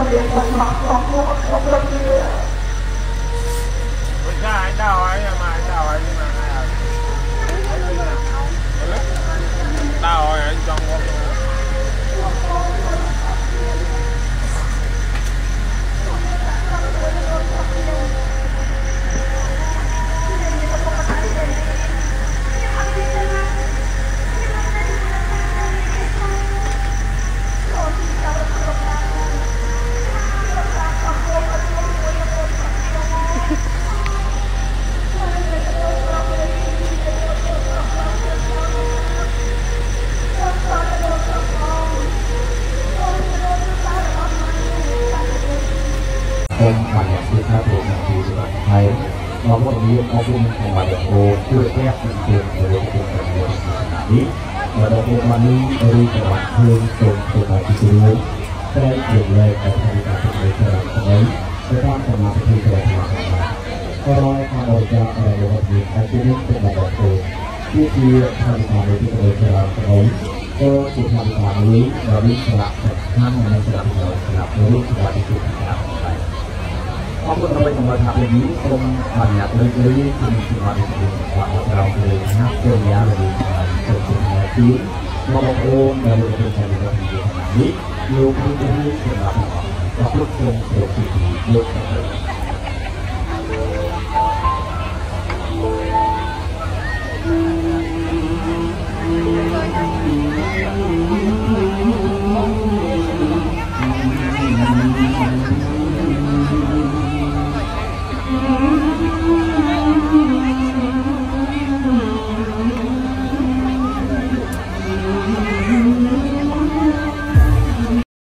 មិនបានមកមកមកមក มใหม่ที่ท่าโรงทีสุดทายเราก็มีข้อมูลของมาจากโอเพื่แยกเป็นตัวเรื่องของการเรียนขาดำเนินวันนี้มีจังหวัดเพิ่มเติมตัวการที่รู้ได้เปลี่ยนเลยการทำการเป็นเรื่องของเราจะต้องทำมาเป็นเรื่องของเราก็ร้อความอดอยากอนไรแบบนี้การที่นี่เป็นมาจากโอที่ที่ทำการเป็นเรื่องขมงเราก็จะทำการนี้เราวิสระข้าในสระเราสระรู้สระที่สุดนะครับ คุณเราไปทำมาทำอย่างนี้คงผ่านอยากเลยเลยทำสิ่งที่ดีกว่าเราเลยนักเรื่องยาเลยจบทีมาบอกโอ้เราเลยเป็นคนที่ดีขนาดนี้โยกที่จะมีสำหรับเราพูดตรงเสียทีโยกกันเลย